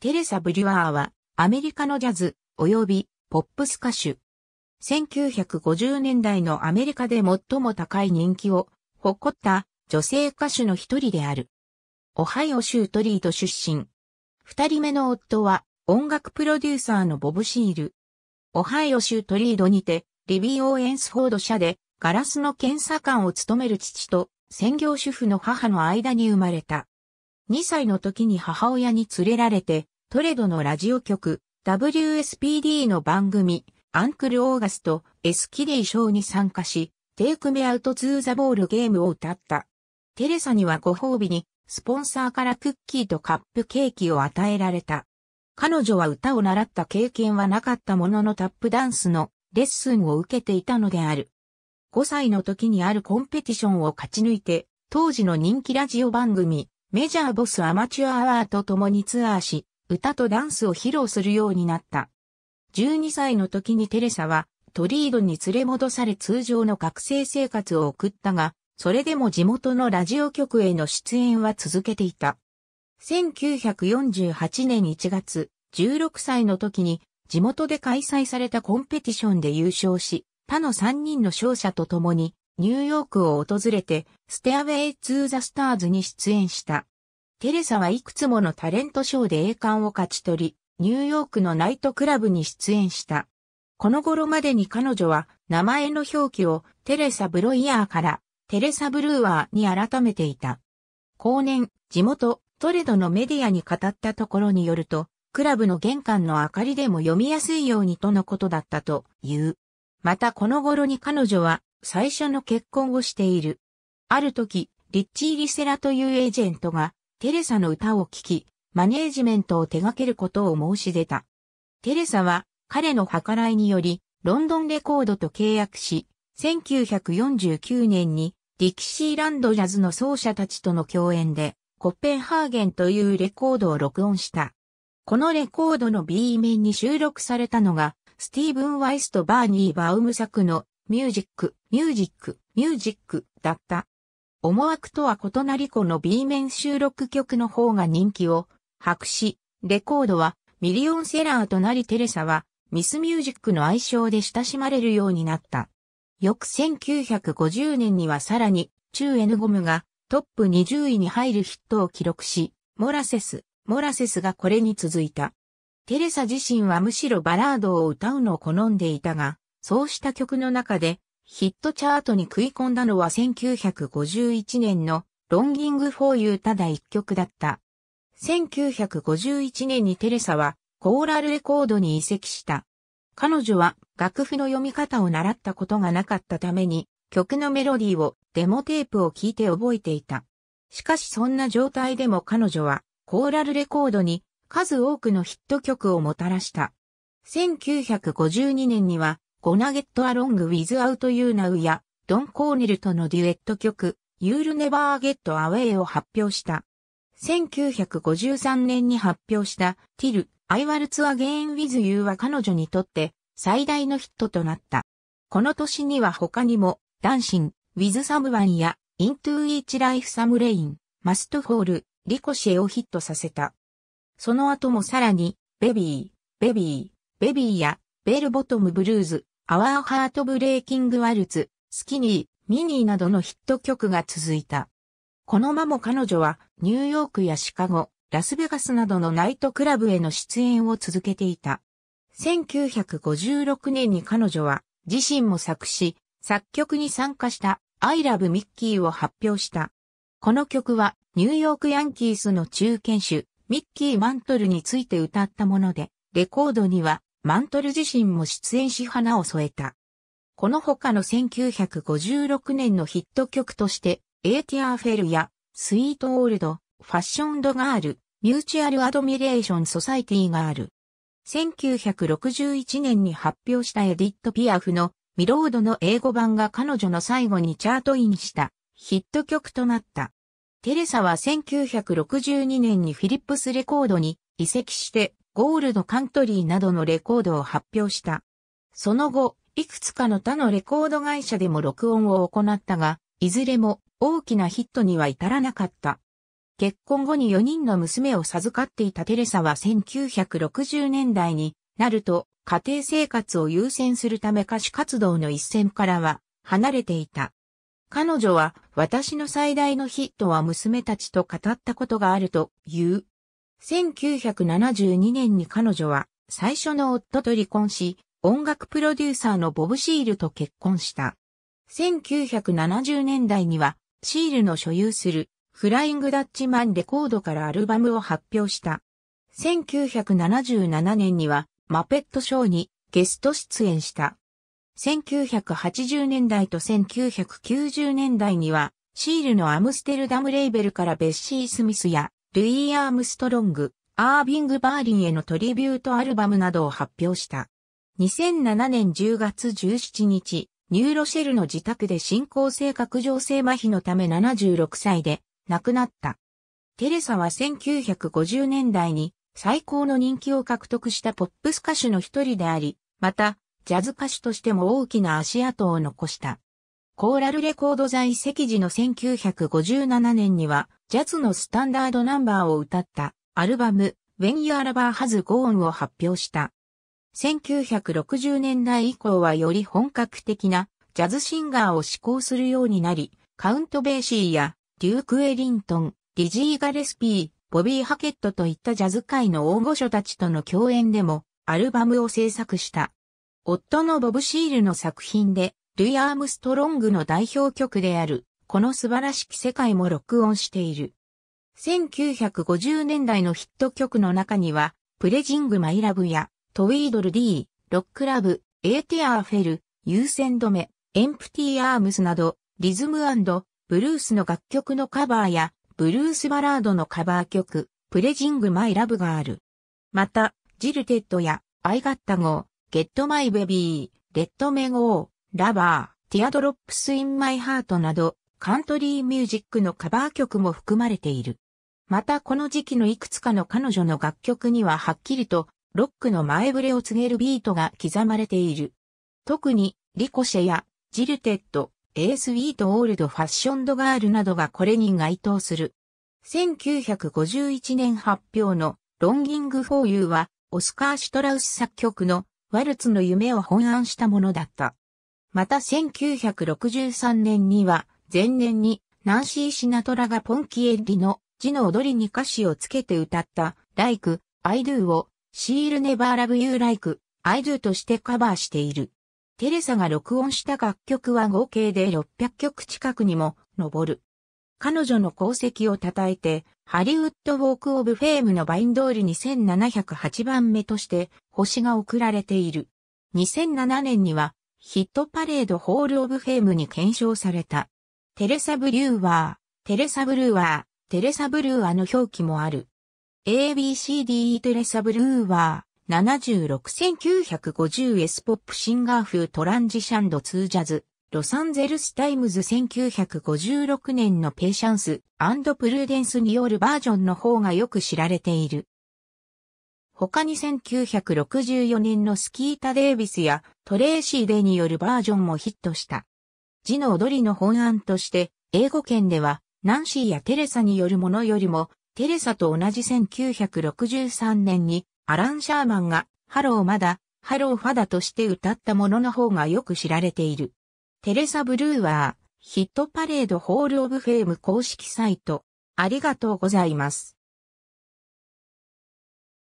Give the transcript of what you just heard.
テレサ・ブリュワーはアメリカのジャズ及びポップス歌手。1950年代のアメリカで最も高い人気を誇った女性歌手の一人である。オハイオ州トリード出身。二人目の夫は音楽プロデューサーのボブ・シール。オハイオ州トリードにてリビー・オーエンスフォード社でガラスの検査官を務める父と専業主婦の母の間に生まれた。2歳の時に母親に連れられて、トレドのラジオ局、WSPD の番組、 Uncle August's Kiddie Show に参加し、 Take Me Out to the Ball Game を歌った。テレサにはご褒美に、スポンサーからクッキーとカップケーキを与えられた。彼女は歌を習った経験はなかったもののタップダンスのレッスンを受けていたのである。5歳の時にあるコンペティションを勝ち抜いて、当時の人気ラジオ番組、 Major Bowes Amateur Hour と共にツアーし、歌とダンスを披露するようになった。12歳の時にテレサはトリードに連れ戻され通常の学生生活を送ったが、それでも地元のラジオ局への出演は続けていた。1948年1月、16歳の時に地元で開催されたコンペティションで優勝し、他の3人の勝者と共にニューヨークを訪れて、 Stairway to the Stars に出演した。テレサはいくつものタレントショーで栄冠を勝ち取り、ニューヨークのナイトクラブに出演した。この頃までに彼女は名前の表記をテレサ・ブロイヤーからテレサ・ブルーワーに改めていた。後年、地元トレドのメディアに語ったところによると、クラブの玄関の明かりでも読みやすいようにとのことだったという。またこの頃に彼女は最初の結婚をしている。ある時、リッチー・リセラというエージェントが、テレサの歌を聴き、マネージメントを手掛けることを申し出た。テレサは、彼の計らいにより、ロンドンレコードと契約し、1949年に、ディキシーランドジャズの奏者たちとの共演で、コッペンハーゲンというレコードを録音した。このレコードの B 面に収録されたのが、スティーブン・ワイスとバーニー・バウム作のミュージック、ミュージック、ミュージックだった。思惑とは異なりこの B 面収録曲の方が人気を博し、レコードはミリオンセラーとなりテレサはミスミュージックの愛称で親しまれるようになった。翌1950年にはさらに、中 N ゴムがトップ20位に入るヒットを記録し、 Molasses, Molasses がこれに続いた。テレサ自身はむしろバラードを歌うのを好んでいたが、そうした曲の中でヒットチャートに食い込んだのは1951年の Longing for You ただ一曲だった。1951年にテレサはコーラルレコードに移籍した。彼女は楽譜の読み方を習ったことがなかったために曲のメロディーをデモテープを聞いて覚えていた。しかしそんな状態でも彼女はコーラルレコードに数多くのヒット曲をもたらした。1952年にはゴナゲットアロングウィズアウトユーナウやドン・コーネルとのデュエット曲ユールネバーゲットアウェイを発表した。1953年に発表した Till I Waltz Again with You は彼女にとって最大のヒットとなった。この年には他にも Dancin' with Someone や Into Each Life Some Rain Must Fall、 Ricochet をヒットさせた。その後もさらに、 Baby, Baby, Baby や Bell Bottom Blues、 Our Heartbreaking Waltz、 Skinny Minnie などのヒット曲が続いた。この間も彼女はニューヨークやシカゴ、ラスベガスなどのナイトクラブへの出演を続けていた。1956年に彼女は自身も作詞、作曲に参加した I Love Mickey を発表した。この曲はニューヨークヤンキースの中堅手、ミッキー・マントルについて歌ったもので、レコードにはマントル自身も出演し花を添えた。この他の1956年のヒット曲として、 A Tear Fell や Sweet Old Fashioned Girl、 Mutual Admiration Society がある。1961年に発表したエディット・ピアフのミロードの英語版が彼女の最後にチャートインしたヒット曲となった。テレサは1962年にフィリップスレコードに移籍してゴールドカントリーなどのレコードを発表した。その後、いくつかの他のレコード会社でも録音を行ったが、いずれも大きなヒットには至らなかった。結婚後に4人の娘を授かっていたテレサは1960年代になると家庭生活を優先するため歌手活動の一線からは離れていた。彼女は私の最大のヒットは娘たちと語ったことがあると言う。1972年に彼女は最初の夫と離婚し、音楽プロデューサーのボブ・シールと結婚した。1970年代にはシールの所有するフライングダッチマンレコードからアルバムを発表した。1977年にはマペットショーにゲスト出演した。1980年代と1990年代にはシールのアムステルダムレーベルからベッシー・スミスやルイー・アームストロング、アービング・バーリンへのトリビュートアルバムなどを発表した。2007年10月17日、ニューロシェルの自宅で進行性核上性麻痺のため76歳で亡くなった。テレサは1950年代に最高の人気を獲得したポップス歌手の一人であり、また、ジャズ歌手としても大きな足跡を残した。コーラルレコード在籍時の1957年には、ジャズのスタンダードナンバーを歌ったアルバム、When Your Lover Has Gone を発表した。1960年代以降はより本格的なジャズシンガーを志向するようになり、カウント・ベーシーやデューク・エリントン、ディジー・ガレスピー、ボビー・ハケットといったジャズ界の大御所たちとの共演でもアルバムを制作した。夫のボブ・シールの作品で、ルイ・アームストロングの代表曲である、この素晴らしき世界も録音している。1950年代のヒット曲の中には、 Pledging My Love や、 Tweedle Dee、 Rock Love、 A Tear Fell、 You Send Me、Empty Arms など、リズムブルースの楽曲のカバーや、ブルースバラードのカバー曲、 Pledging My Love がある。また、 Jilted や、 I Gotta Go Get My Baby、 Let Me Go, Lover、 Teardrops in My Heart など、カントリーミュージックのカバー曲も含まれている。またこの時期のいくつかの彼女の楽曲にははっきりとロックの前触れを告げるビートが刻まれている。特に Ricochet や Jilted、A Sweet Old Fashioned Girl などがこれに該当する。1951年発表の Longing for You はオスカー・シュトラウス作曲のワルツの夢を翻案したものだった。また1963年には前年にナンシー・シナトラがポンキエッリの時の踊りに歌詞をつけて歌ったライク、I Do をシールネバーラブユーライク、I Do としてカバーしている。テレサが録音した楽曲は合計で600曲近くにも上る。彼女の功績を称えて、ハリウッド・ウォーク・オブ・フェームのバインドール2708番目として星が贈られている。2007年にはヒットパレード・ホール・オブ・フェームに検証された。テレサ・ブリューワー、テレサ・ブルーワー、テレサ・ブルーワーの表記もある。ABCDE テレサ・ブルーワー、76, 1950s Pop Singer Who Transitioned to Jazz。ロサンゼルスタイムズ1956年のペーシャンスプルーデンスによるバージョンの方がよく知られている。他に1964年のスキータ・デイビスやトレーシー・デによるバージョンもヒットした。時の踊りの翻案として、英語圏ではナンシーやテレサによるものよりも、テレサと同じ1963年にアラン・シャーマンが Hello Muddah, Hello Fadduh として歌ったものの方がよく知られている。テレサ・ブルーは、 Hit Parade Hall of Fame 公式サイト。ありがとうございます。